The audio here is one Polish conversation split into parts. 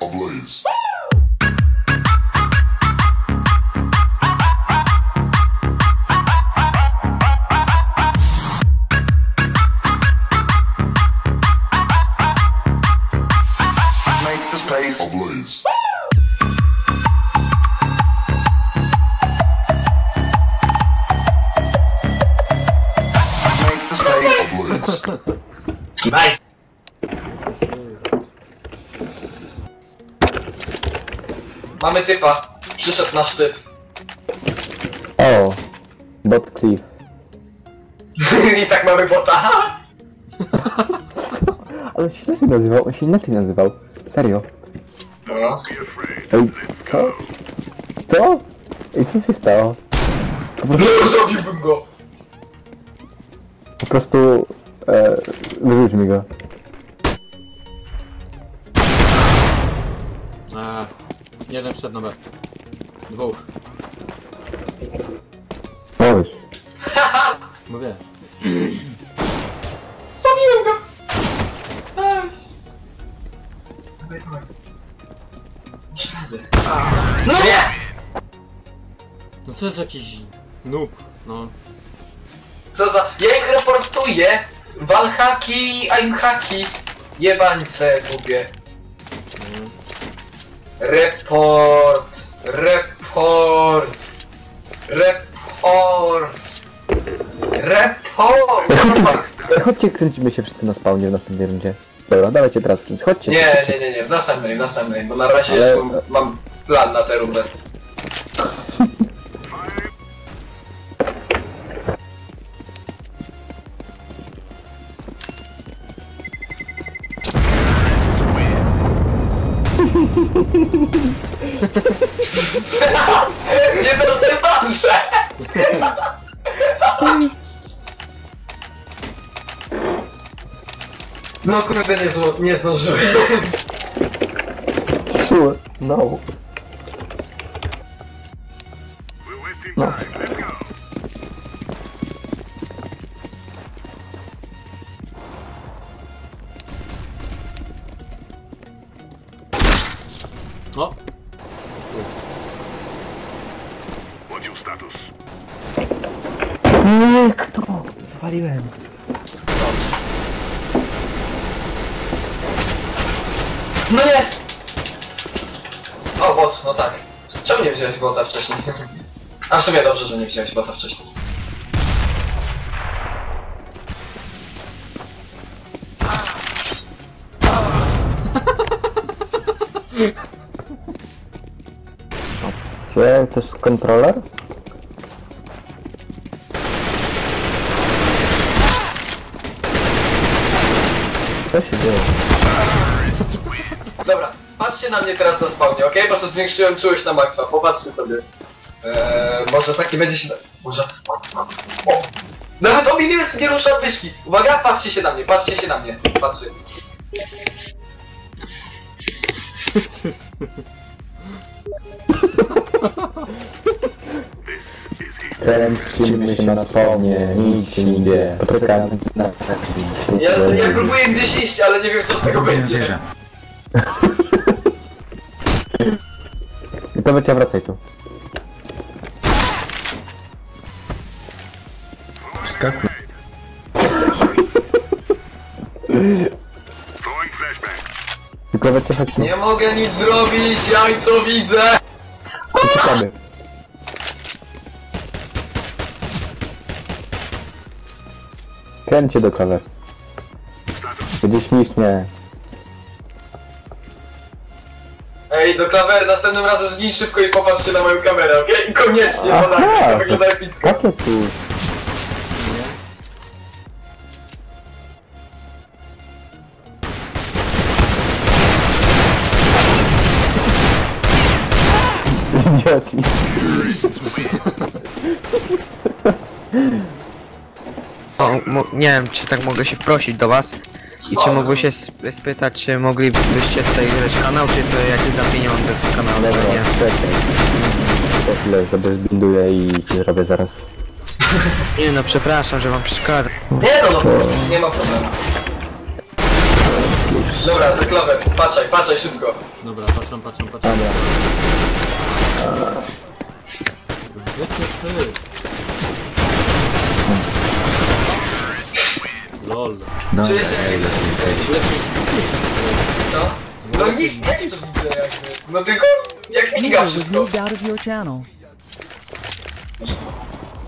ablaze. Mamy typa. Przyszedł nasz typ. O, Bob Cliff. I tak mamy bota. Co? Ale on się inaczej nazywał, on się inaczej nazywał. Serio. No. Ej, co? Co? Ej, co się stało? Po prostu, No, zrobiłbym go. po prostu e, wyrzuć mi go. Jeden wszedł na B. Dwóch. Mówię. Zabiłem go. Nice. Dawaj, dawaj. No nie! No to jest jakiś noob, no. Co za... Ja ich reportuję. Walhaki, I'm haki. Jebańce lubię. Report. Report. Report. Report. Chodźcie, chodźcie, kręcimy się wszyscy na spawnie w następnej rundzie. Dobra, dawajcie teraz wszyscy, chodźcie. Nie, nie, nie, nie, w następnej, w następnej, bo na razie Ale- jestem, mam plan na tę rundę. Nie zdążę! No kurde, nie, zło, nie zdążyłem. Sure, no. No. Nie, kto? Zwaliłem. No nie! O, bot, no tak. Czemu nie wziąłeś bota wcześniej? A w sumie dobrze, że nie wziąłeś bota wcześniej. Gdzie? To jest kontroler? Co się dzieje? Dobra, patrzcie na mnie teraz na spawnie, okej? Bo to zwiększyłem czułość na maksa, popatrzcie sobie. Eee, może taki będzie się... Może... O, o. Nawet mi nie, nie rusza wyżki. Uwaga, patrzcie się na mnie, patrzcie się na mnie. Patrzcie. Kręcimy się na spawnie, nic się nie dzieje. Poczekam na... Ja, ja próbuję gdzieś iść, ale nie wiem co z tego będzie. I to wycia wracaj tu. Wskakuj. Tylko wycia chodź tu. Nie mogę nic zrobić, ja i co widzę! Uciekamy. Kręcie do kamer. Będzie śmiesznie. Do klawery, następnym razem zgin szybko i popatrzcie na moją kamerę, okej? I koniecznie, bo tak, to wygląda epicko. Jakie tu? O, mo- nie wiem, czy tak mogę się wprosić do was i czy mógłby się sp- spytać, czy moglibyście tutaj grać kanał, czy to jakieś za pieniądze są kanały, Dobra, nie? czekaj. Za chwilę sobie zbinduję i ci zrobię zaraz. Nie no, przepraszam, że wam przeszkadzam. Nie no, no, nie ma problemu. Dobra, Clover, patrzaj, patrzaj szybko. Dobra, patrzę, patrzę, patrzę. Dobra. Gdzie ty? Lol. Dobra, Czyż- ja idę sobie zejść. Co? No nie, nie to widzę jakby. No tylko jak User was wszystko. moved out of your channel.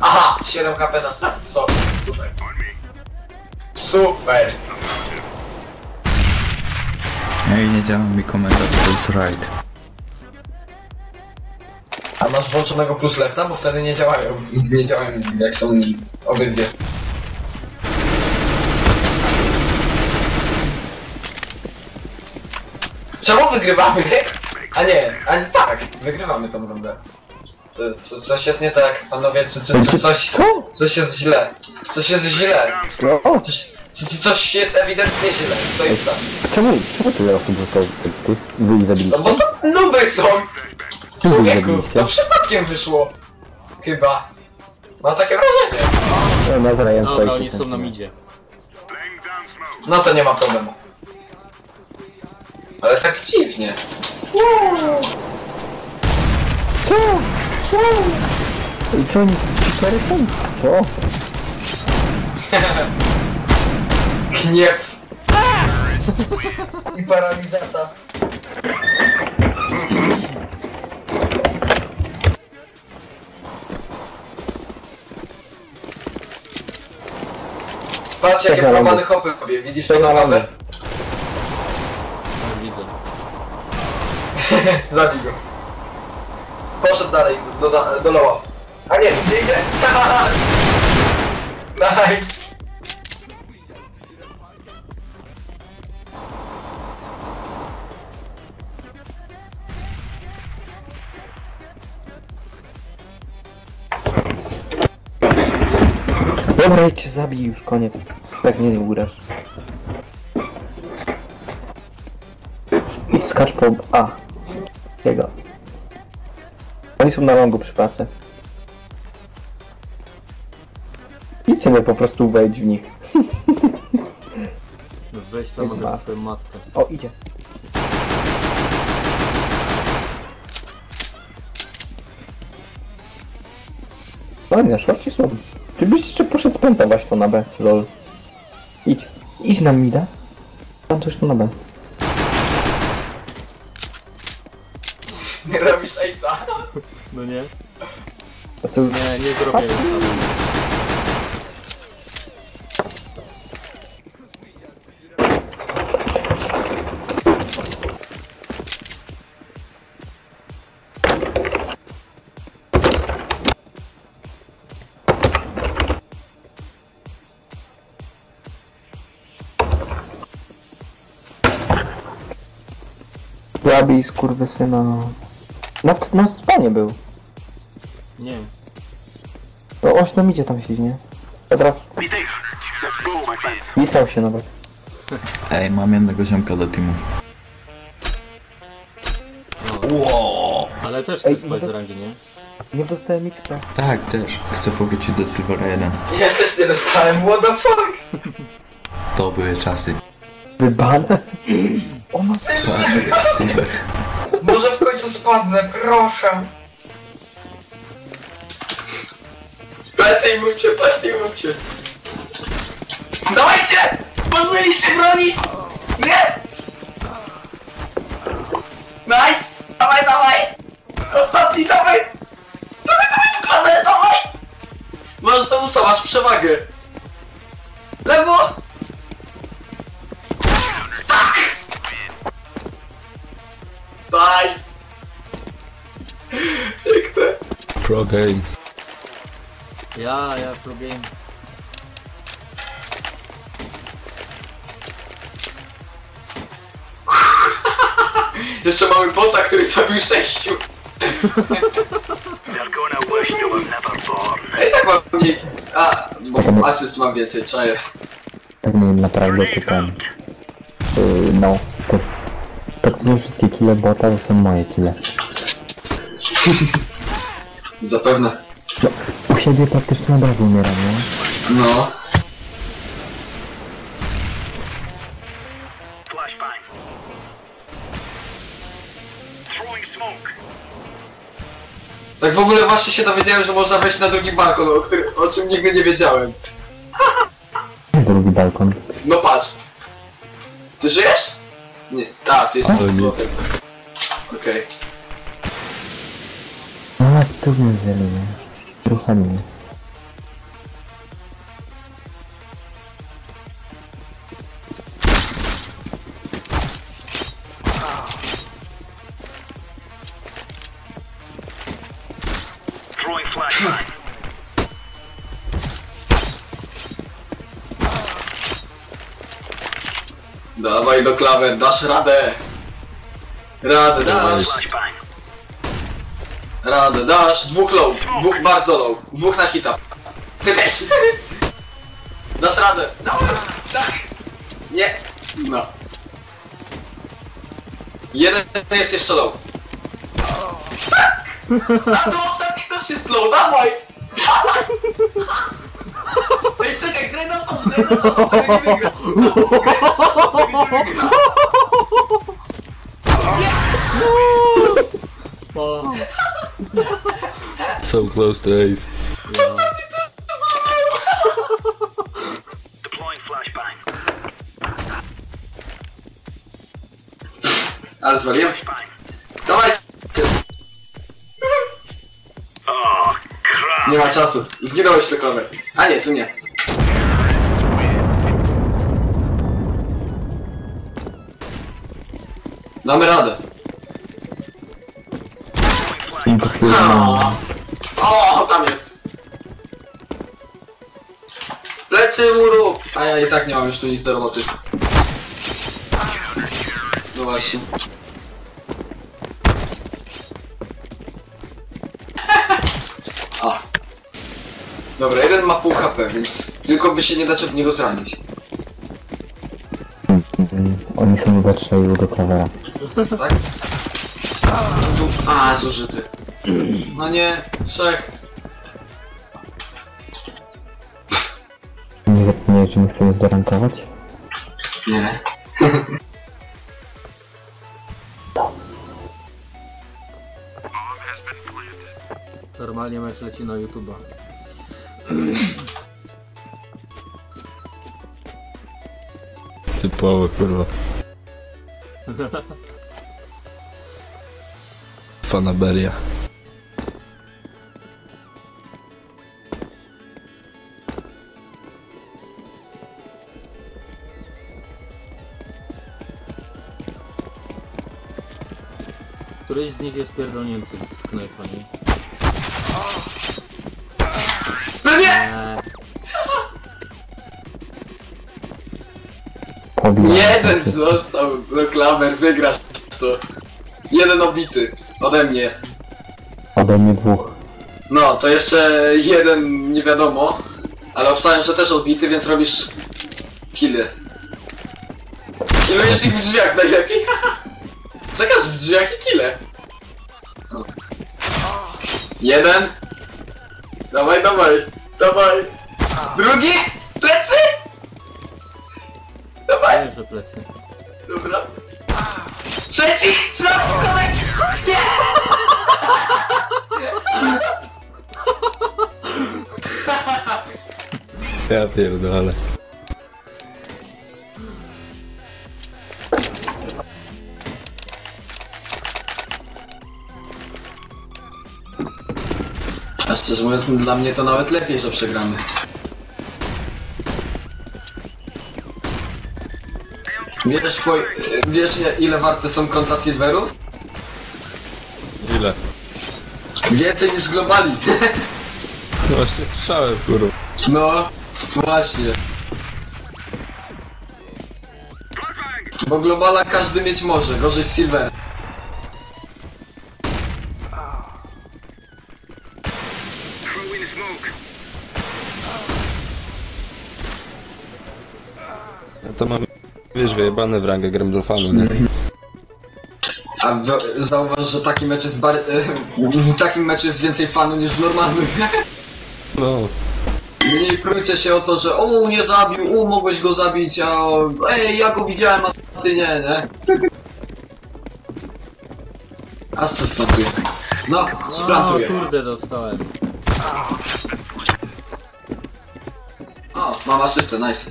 Aha, 7 HP na start, so, super. Super. Ej, nie działa mi komentarz, to jest right. A masz włączonego plus lefta, bo wtedy nie działają. Nie działają jak są obydwie. Czemu wygrywamy? A nie, a nie tak, wygrywamy tą rundę. Co, co, coś jest nie tak, panowie, czy, czy, czy coś, Co? coś jest źle. Coś jest źle. O, Coś, czy, czy coś jest ewidentnie źle. To jest tak. czemu, czemu tyle osób zostało ty, ty, wy ich No zabiliście? bo to nuby są! Czemu wy ich Człowieku, zabiliście? to przypadkiem wyszło. Chyba. Mam takie wrażenie. No, ja Dobra, oni są na midzie. No to nie ma problemu. Ale tak dziwnie. I co oni, cztery są? Co? Gniew. I paralizata. Patrz jakie Czekaj, Landy. hopy robię, widzisz to Czekaj, naprawdę? Landy. Tak widzę. Zabij go. Poszedł dalej, do, do, do loła. A nie, idzie, idzie! nice! Dobra, idź się zabij już, koniec. Tak nie, ugrasz. Skacz po... A. Jego. Oni są na longu przy pace. Idź sobie po prostu wejdź w nich. No Weź tam na swoją matkę. O, idzie. No nie, szorci są. Ty byś jeszcze poszedł spętować to na B, lol. Idź. Idź na mida. Tam coś tu na B. Ejca. No nie? A co... Nie, nie zrobię już tam. Zabij skurwysyna. Na, na spanie był. Nie. No oś nam idzie tam siedzi, nie? Od razu. Witał się nawet. Ej, mam jednego ziomka do teamu. No. Ale też Ej, chcesz no spać to- z rangi, nie? Nie dostałem XP. Tak, też. Chcę powrócić do Silvera 1. Ja też nie dostałem, what the fuck? To były czasy. Wybane? O ma... Silver. Może w końcu spadnę, proszę. I mówcie, i mówcie. Dawajcie! Pozbyliście broni! Nie! Nice! Dawaj, dawaj! Ostatni, dawaj! Dawaj, dawaj, dawaj, dawaj! Możesz to usta, masz przewagę. Lewo! Tak! Nice! Piękne. Pro game. Ja, ja pro game. Jeszcze mamy bota, który zabił sześciu. Ej, tak mam mniej. A, bo asyst mam więcej, czaję. Tak nie naprawdę. Yy, no. Praktycznie wszystkie kile bota to są moje kile. Zapewne. No, u siebie praktycznie od razu umieram, nie? No. Tak w ogóle właśnie się dowiedziałem, że można wejść na drugi balkon, o, którym, o czym nigdy nie wiedziałem. Jest drugi balkon. No patrz. Ty żyjesz? Nie. A, ty jesteś. Ale nie. Okej. No nas tu nie zeluje. Ruchami. Dawaj do klawer, dasz radę. Radę dasz. Radę dasz. Dwóch low, dwóch bardzo low, dwóch na hita. Ty też. Dasz radę. Dawaj, tak. Nie. No. Jeden jest jeszcze low. Tak. A to ostatni też jest low, dawaj. Dawaj. Ej, czekaj, nie wygra. Graj na są, tego nie wygra. O, So close to ace. Ale zwaliłem? Dawaj! Nie ma czasu. Zginąłeś tylko. A nie, tu nie. Damy radę. Chwilę O, tam jest. Plecy muru! A ja i tak nie mam już tu nic do roboty. No właśnie. Dobra, jeden ma pół HP, więc tylko by się nie dać od niego zranić. Mm, Oni są we trzech do klavera. Tak? A, zużyty. No nie, trzech. Nie zapomniałeś, że my chcemy zarankować? Nie. normalnie mecz leci na YouTube'a. Typowo, kurwa. Fanaberia. Któryś z nich jest pierdolnięty z knajpa, nie? Jeden został do klamer, wygrasz to. Jeden obity. Ode mnie. Ode mnie dwóch. No, to jeszcze jeden nie wiadomo. Ale obstałem, że też odbity, więc robisz kille. Killujesz ich w drzwiach najlepiej. Czekasz w drzwiach i kille. No. Jeden. Dawaj, dawaj, dawaj. Drugi. Plecy. Dawaj. nie, że plecy. Dobra. Trzeci! Czwarty kolek! Nie! Ja pierdolę. A szczerze mówiąc, dla mnie to nawet lepiej, że przegramy. Wiesz, po, wiesz ile warte są konta silverów? Ile? Więcej niż globali. No właśnie słyszałem, kurwa. No, właśnie. Bo globala każdy mieć może, gorzej z silver. Ja to mam, wiesz, wyjebane w rangę gram do fanu, nie? A w, zauważ, że taki mecz jest bar... w takim meczu jest więcej fanu niż w normalnym. No. Nie krójcie się o to, że o nie zabił, o mogłeś go zabić, a ej ja go widziałem, a Ty nie, nie? Asy splantuje. No, O, splantuję. kurde, dostałem. O, mam asystę, nice.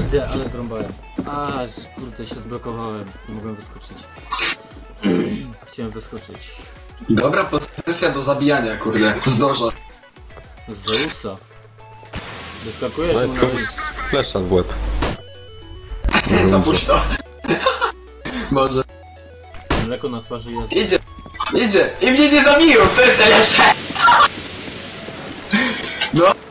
Kurde, ale zrąbałem. A, kurde, się zblokowałem. Nie mogłem wyskoczyć. Chciałem wyskoczyć. Dobra pozycja do zabijania, kurde. Zdążę. Z Zeusa. Wyskakujesz mu na jakąś flesza w łeb. Zapuść to. Może. mleko na twarzy jest. Idzie, idzie. I mnie nie zabiją, to jest najlepsze. No.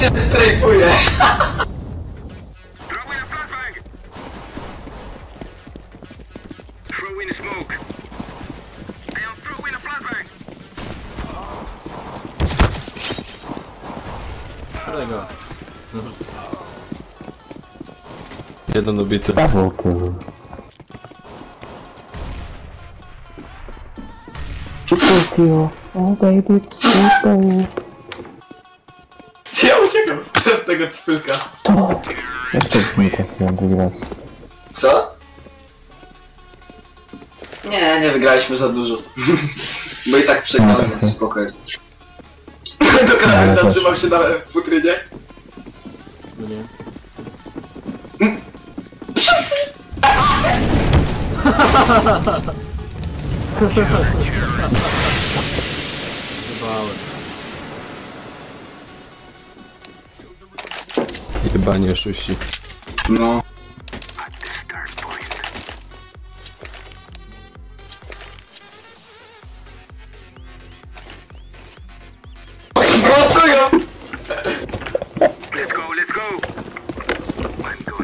Esse trem foi, é. Legal. Queda tá no beat. Tá voltando. Tipo tá aqui, ó. Oh, baby, it's so Tego cypylka. To! Jeszcze nie trafiłem drugi raz. Co? Nie, nie wygraliśmy za dużo. Bo i tak przegrałem, więc spoko jest. Do kanału zatrzymał się na futrynie. No nie. Zbałem. Jebani oszuści. No. Pracują!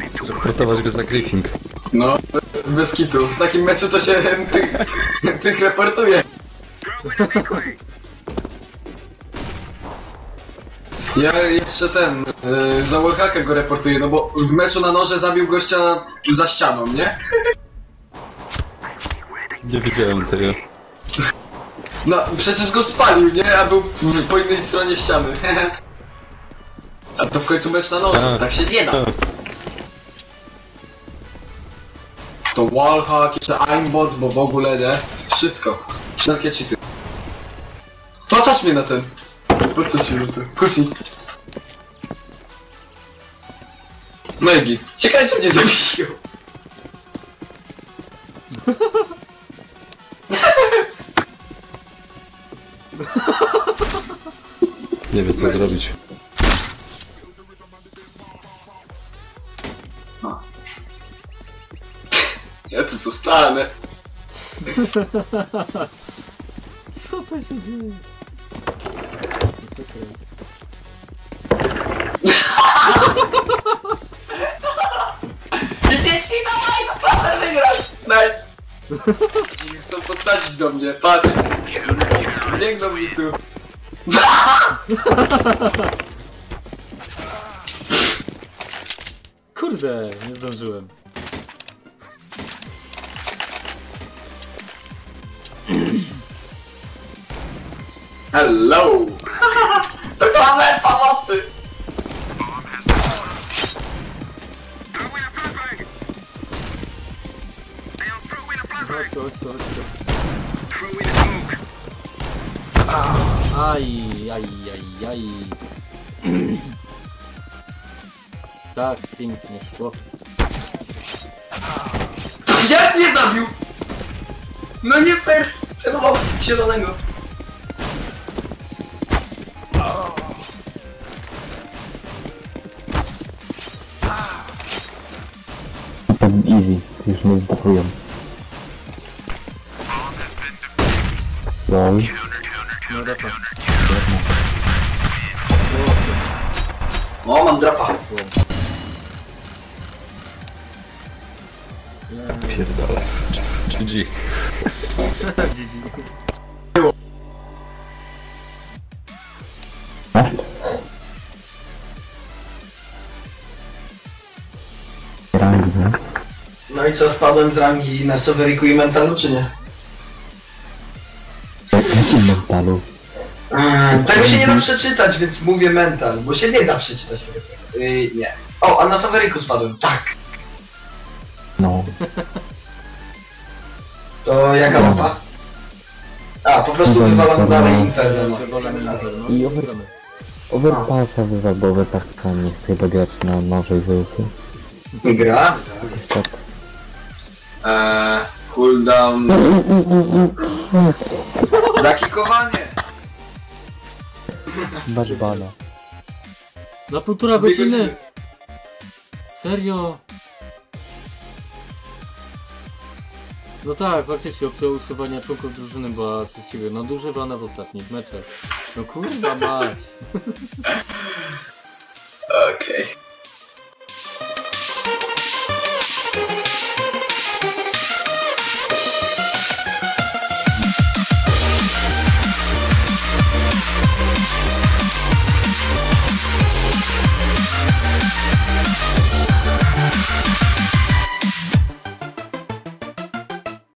Zreportować go za griefing. No, bez kitu. W takim meczu to się tych, tych reportuje. Ja jeszcze ten, yy, za Warhacka go reportuję, no bo w meczu na noże zabił gościa za ścianą, nie? Nie wiedziałem tego. No, przecież go spalił, nie? A był po innej stronie ściany. A to w końcu mecz na noże, A. tak się nie da. To wallhack, jeszcze aimbot, bo w ogóle nie. Wszystko. Wszelkie cheaty. Patrz mnie na ten. Po co ci ten? Kusi. No i git. Ciekawe czy mnie zabiją. Nie wie co zrobić. Ja tu zostanę. Co to się dzieje? Dzieci, dawaj, naprawdę wygrasz! Daj! Chcą podsadzić do mnie, patrz! Biegną mi tu. Kurde, nie zdążyłem. Hello! Dokładnie pomocy! Chodź, chodź, chodź. Aj, aj, aj, aj. Tak, pięknie szło. Jak mnie zabił? No nie fair! W zielonego. Ten easy, już mnie zdachują. Lol. No dobra. O, mam drapa. Pierdolę. GG. GG. Nie? No i co, spadłem z rangi na Severiku i Mentalu, czy nie? Jakim mentalu? Mm, Tego się nie da przeczytać, więc mówię mental, bo się nie da przeczytać tego. Yy, nie. O, a na Saveryku spadłem. Tak. No. To jaka No. mapa? A, po prostu Chyba wywalam Inferno. dalej Inferno. no. Wolę Inferno. I over-. Overpassa wywal, bo Overpassa nie chce chyba grać na noże i Zeusy. Gra? Tak. Eee, cooldown. Zakikowanie! Masz bana. Na półtora godziny! Serio? No tak, faktycznie opcja usuwania członków drużyny była przez ciebie nadużywana w ostatnich meczach. No kurwa mać. Okej.